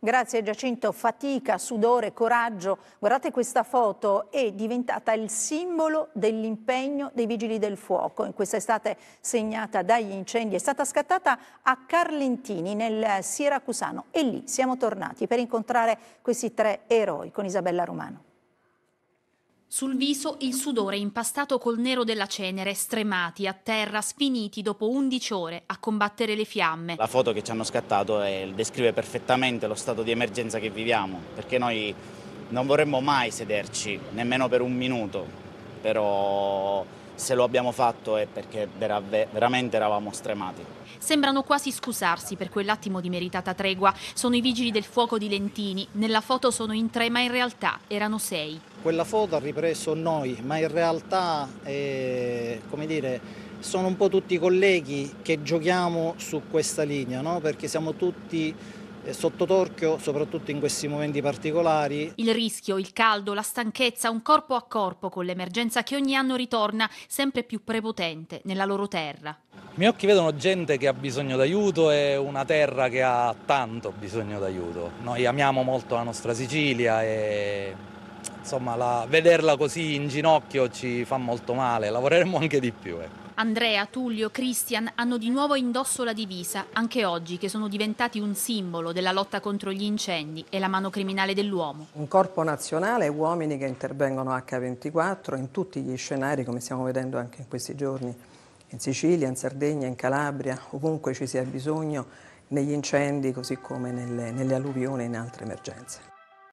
Grazie Giacinto, fatica, sudore, coraggio. Guardate questa foto, è diventata il simbolo dell'impegno dei vigili del fuoco. In questa estate segnata dagli incendi è stata scattata a Carlentini nel Siracusano e lì siamo tornati per incontrare questi tre eroi con Isabella Romano. Sul viso il sudore impastato col nero della cenere, stremati, a terra, sfiniti dopo 11 ore a combattere le fiamme. La foto che ci hanno scattato è, descrive perfettamente lo stato di emergenza che viviamo, perché noi non vorremmo mai sederci, nemmeno per un minuto, però se lo abbiamo fatto è perché vera veramente eravamo stremati. Sembrano quasi scusarsi per quell'attimo di meritata tregua. Sono i vigili del fuoco di Lentini. Nella foto sono in tre, ma in realtà erano sei. Quella foto ha ripreso noi, ma in realtà, eh, come dire, sono un po' tutti i colleghi che giochiamo su questa linea, no? perché siamo tutti sotto torchio, soprattutto in questi momenti particolari. Il rischio, il caldo, la stanchezza, un corpo a corpo con l'emergenza che ogni anno ritorna sempre più prepotente nella loro terra. I miei occhi vedono gente che ha bisogno d'aiuto e una terra che ha tanto bisogno d'aiuto. Noi amiamo molto la nostra Sicilia e insomma, la, vederla così in ginocchio ci fa molto male, lavoreremo anche di più. Eh. Andrea, Tullio, Christian hanno di nuovo indosso la divisa, anche oggi che sono diventati un simbolo della lotta contro gli incendi e la mano criminale dell'uomo. Un corpo nazionale e uomini che intervengono H24 in tutti gli scenari, come stiamo vedendo anche in questi giorni, in Sicilia, in Sardegna, in Calabria, ovunque ci sia bisogno, negli incendi così come nelle, nelle alluvioni e in altre emergenze.